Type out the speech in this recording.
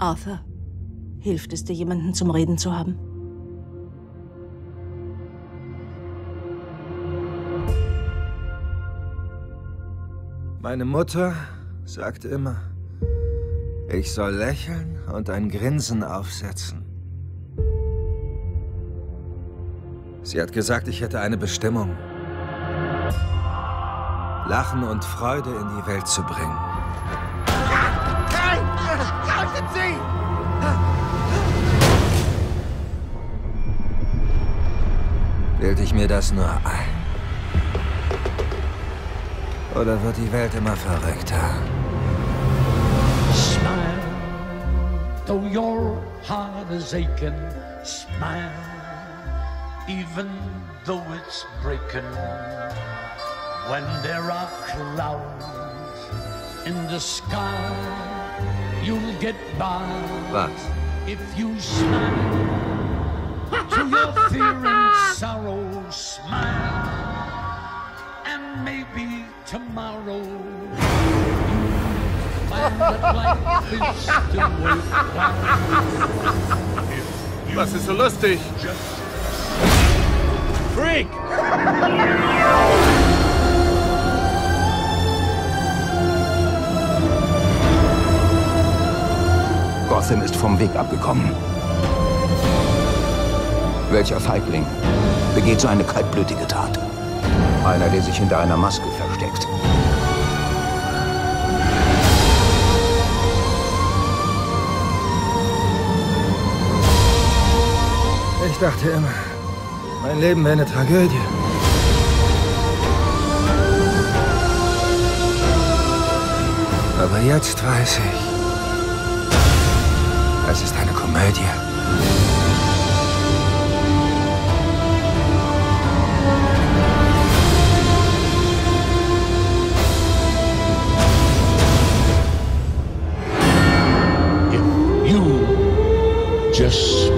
Arthur, hilft es dir, jemanden zum Reden zu haben? Meine Mutter sagt immer, ich soll lächeln und ein Grinsen aufsetzen. Sie hat gesagt, ich hätte eine Bestimmung. Lachen und Freude in die Welt zu bringen. Sie! Bilde ich mir das nur ein? Oder wird die Welt immer verrückter? Smile, though your heart is aching. Smile, even though it's breaking. When there are clouds in the sky, you'll get by. Was? If you smile to your fear and sorrow, smile, and maybe tomorrow you'll find that life is still worthwhile. Was ist so lustig? Freak! Gotham ist vom Weg abgekommen. Welcher Feigling begeht so eine kaltblütige Tat? Einer, der sich hinter einer Maske versteckt. Ich dachte immer, mein Leben wäre eine Tragödie. Aber jetzt weiß ich, es ist eine Komödie. If you just